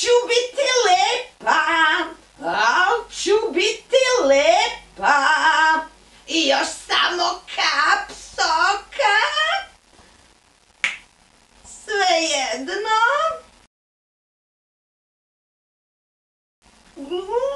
ću biti lepa, al ću biti lepa. I još samo kap soka. Svejedno. Mm.